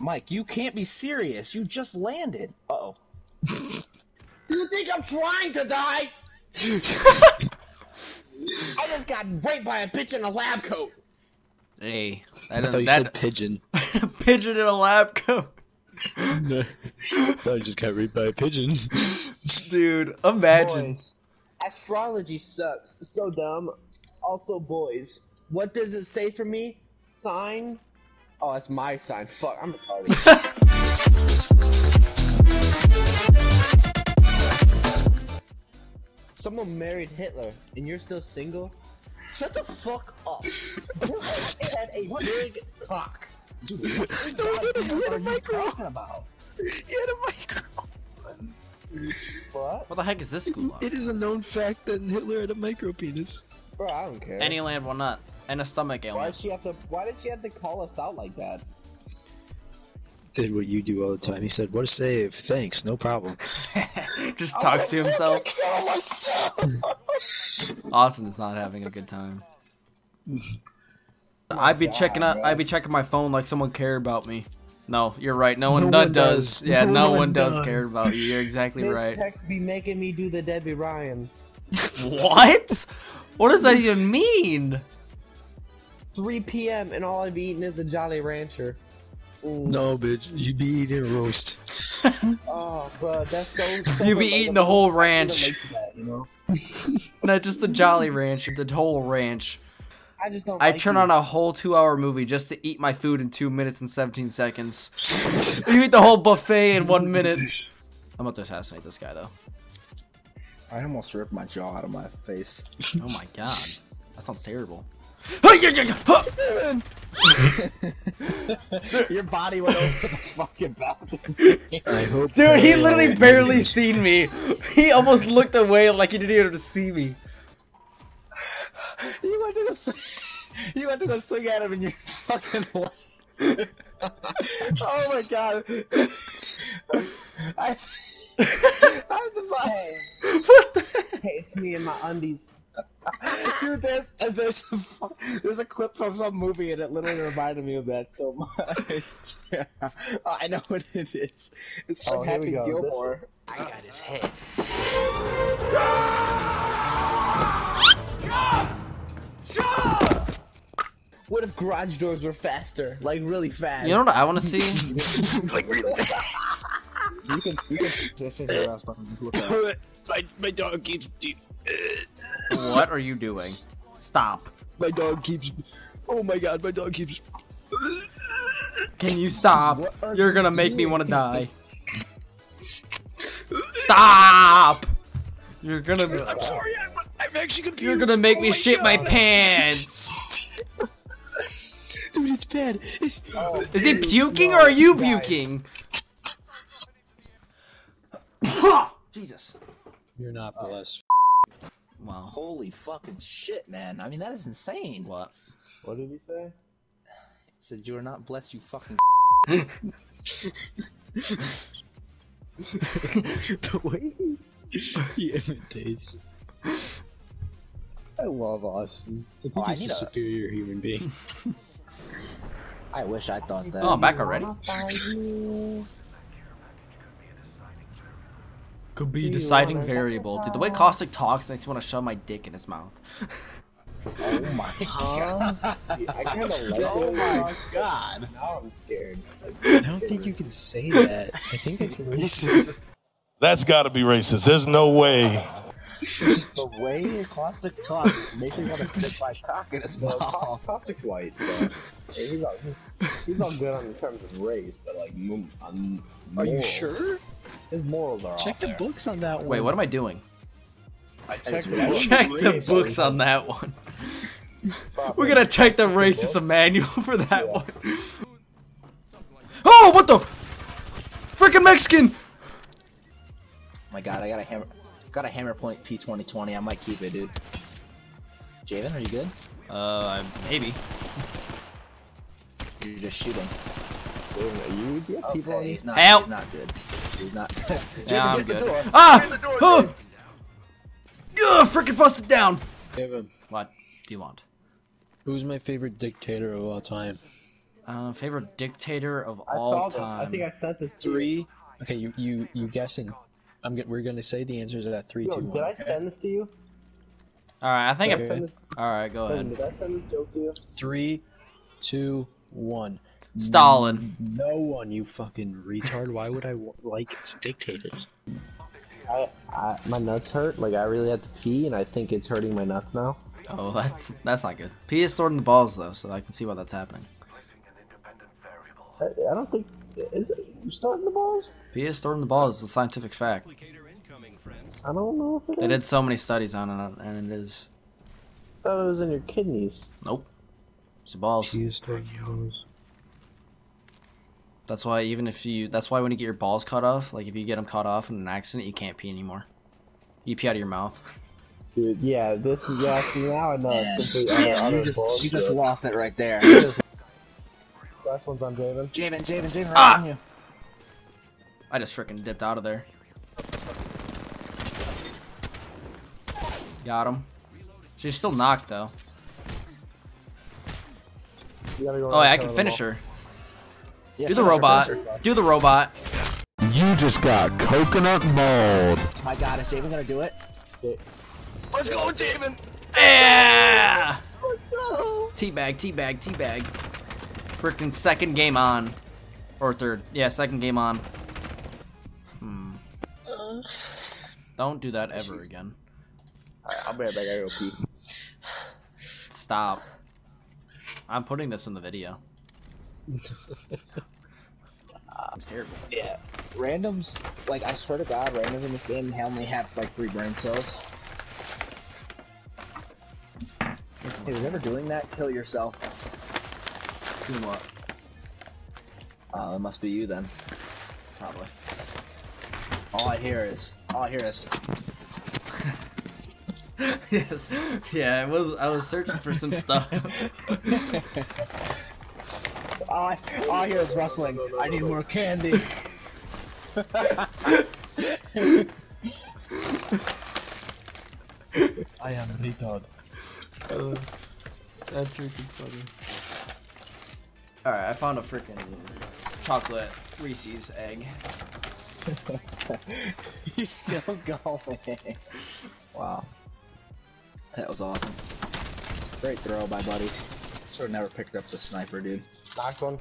Mike, you can't be serious. You just landed. Uh oh. Do you think I'm trying to die? I just got raped by a bitch in a lab coat. Hey, I I don't, you that said pigeon. pigeon in a lab coat. no. I I just got raped by a pigeon. Dude, imagine. Boys, astrology sucks. So dumb. Also, boys, what does it say for me? Sign? Oh, that's my sign. Fuck, I'm a retarded. Someone married Hitler, and you're still single? Shut the fuck up. it had a big cock. Dude, No, what he had a- he had a are you micro. talking about? he had a micro. What? What the heck is this school of? It is a known fact that Hitler had a micro penis. Bro, I don't care. Any land will not. And a stomach why did she have to? Why did she have to call us out like that? Did what you do all the time. He said, "What a save! Thanks, no problem." Just talks to himself. Kill myself. Austin is not having a good time. I'd be checking out. I'd be checking my phone like someone cared about me. No, you're right. No one, No one does. does. Yeah, No no, one one does does. care about you. You're exactly This right. text be making me do the Debby Ryan. What? What does that even mean? 3 p.m. and all I've eaten is a Jolly Rancher. Mm. No, bitch, you be eating roast. Oh, bro, that's so. so You be relatable. eating the whole ranch, that, you know? not just the Jolly Ranch, the whole ranch. I just don't. I like turn you. on a whole two-hour movie just to eat my food in two minutes and seventeen seconds. you eat the whole buffet in one minute. I'm about to assassinate this guy though. I almost ripped my jaw out of my face. Oh my god, that sounds terrible. Your body went over the fucking balcony. I hope. Dude, he literally barely seen me. He almost looked away like he didn't even see me. You went to go. Swing, you went to go swing at him and you fucking. legs. oh my god. I. I'm the What the? Hey, it's me in my undies. Dude, there's uh, there's a, there's a clip from some movie and it literally reminded me of that so much. yeah. Oh, I know what it is. It's from Oh, Happy go. This Gilmore. I got his head. What if garage doors were faster, like really fast? You know what I want to see? like really. You can, you can just sit your ass button just look at it. my my dog keeps. What are you doing? Stop. My dog keeps. Oh my god, my dog keeps. Can you stop? You're gonna make me want to die. Stop! You're gonna. I'm sorry, I'm, I'm actually confused. You're gonna make Oh me my shit my pants. Dude, it's bad. It's... Oh, is he puking or are you guys. puking? Jesus. You're not blessed. Wow. Holy fucking shit, man. I mean, that is insane. What? What did he say? He said you are not blessed, you fucking. the way he, he imitates. I love Austin. I think Oh, I he's need a a- superior human being. I wish I thought that. Oh, I'm back already. Could be Do you deciding variable. Dude, the way Caustic talks makes me want to shove my dick in his mouth. Oh my god. I kind of like Oh my god. Now I'm scared. I don't think you can say that. I think it's racist. That's got to be racist. There's no way. The way Caustic talks makes me want to stick my cock in his Well, mouth. Caustic's white, so hey, he's all he's all good on terms of race, but like, m- on Are you sure? His morals are Check off the there. books on that one. Wait, what am I doing? I checked Check the books on that one. We're gonna check the racism manual for that one. Oh, what the? Freaking Mexican! my god, I got a hammer. Got a hammer point P2020. I might keep it, dude. Javen, are you good? Uh, maybe. You're just shooting. You, you have people on Okay, you. he's not. Help. He's not good. He's not. Yeah, I'm get the good. door. Ah! Get the door, Oh! dude. Ugh, freaking busted down! Kevin, What do you want? who's my favorite dictator of all time? Uh, favorite dictator of I all saw time. this. I think I sent this to you. Three. Okay, you you you guessing? I'm get, we're gonna say the answers are at three, Yo, two, did one, I okay? send this to you? All right, I think. Did I I, this? all right, go ahead. Did I send this joke to you? Three, two, one. Stalin. No one, you fucking retard. Why would I like dictators? I, I, my nuts hurt. Like I really had to pee, and I think it's hurting my nuts now. Oh, that's that's not good. P is stored in the balls though, so I can see why that's happening. I, I don't think is it starting the balls. P is stored in the balls. It's a scientific fact. I don't know if it is. They did so many studies on it, and it is. I thought it was in your kidneys. Nope. It's the balls. That's why even if you, that's why when you get your balls cut off, like if you get them cut off in an accident, you can't pee anymore. You pee out of your mouth. Dude, yeah, this is yeah. See now I know it's complete Yeah, you just you just lost it right there. You Last one's on Javen. Javen, Javen, Javen, right Ah! on you. I just freaking dipped out of there. Got him. She's still knocked though. Go Oh, yeah, I can finish her. Yeah, Do the robot. her. Do the robot. You just got coconut mauled. My God, is Javen gonna do it? Let's go, Javen. Yeah! Let's go. Teabag, teabag, teabag. Freaking second game on. Or third. Yeah, second game on. Hmm. Don't do that ever again. I'll be right back. I go pee. Stop. I'm putting this in the video. It's terrible. Yeah. Randoms, like I swear to God, randoms in this game only have like three brain cells. Hey, whoever doing that, kill yourself. Uh, it must be you then. Probably. All I hear is, all I hear is, yes. Yeah, it was. I was searching for some stuff. all I, all I hear is rustling. I need more candy. I am retard. That's freaking funny. Alright, I found a freaking chocolate Reese's egg. He's still going. Wow. That was awesome. Great throw by Buddy. Should have never picked up the sniper, dude. Knocked one.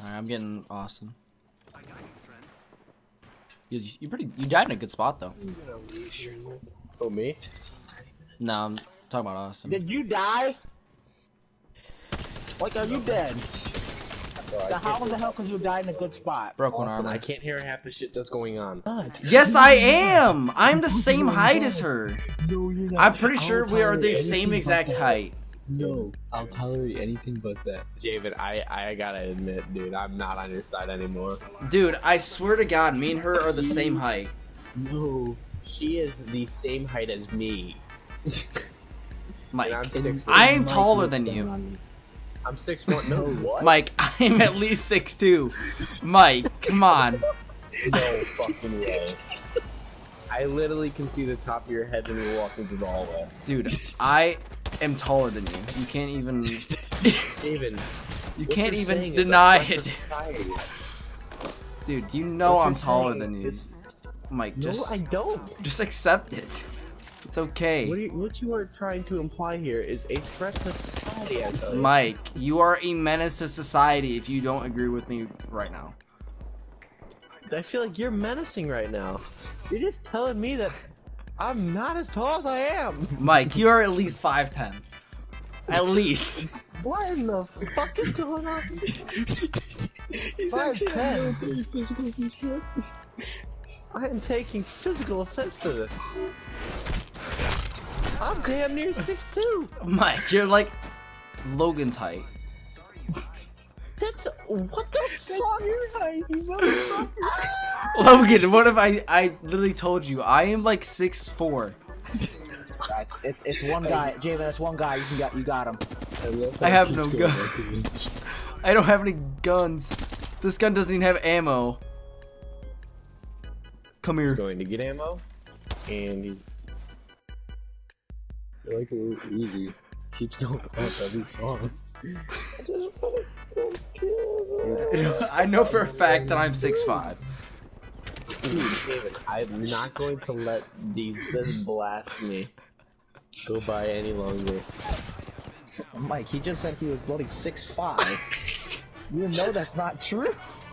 Alright, I'm getting Austin. You, you pretty. You died in a good spot though. Oh me? No, I'm talking about Austin. Did you die? Like, are you dead? So how in the hell could you die in a good spot? Broken one Austin, armor. I can't hear half the shit that's going on. Yes, I am. I'm the same height as her. No, you're not. I'm pretty sure we are the same exact height. No, I'll tolerate anything but that. David, I I gotta admit, dude, I'm not on your side anymore. Dude, I swear to God, me and her are the same height. No. She is the same height as me. Mike, And I'm six. I am taller than down you. I'm six foot. No, what? Mike, I'm at least 6'2". Mike, come on. No fucking way. I literally can see the top of your head when you're walking through the hallway. Dude, I am taller than you. You can't even... even. you can't even saying is a deny it. Dude, you know What I'm taller saying than you. is- Mike, just. No, just, I don't. just accept it. It's okay. What, you, what you are trying to imply here is a threat to society. I tell you. Mike, you are a menace to society if you don't agree with me right now. I feel like you're menacing right now. You're just telling me that I'm not as tall as I am. Mike, you are at least 5'10". At least. What in the fuck is going on? Five ten. I am taking physical offense to this. I'm damn near six two. Mike, you're like Logan's height. That's what the fuck? Your height, you motherfucker. Logan, what if I I literally told you I am like 6'4"? Guys, it's it's one guy, Javen. It's one guy. You got you got him. I have no guns. I don't have any guns. This gun doesn't even have ammo. Come He's here. going to get ammo, and he You're like a little easy. Keeps going up every song. just put it I know for a fact that I'm 6'5". David, I'm not going to let these this me go by any longer. Mike, he just said he was bloody six five. you know that's not true.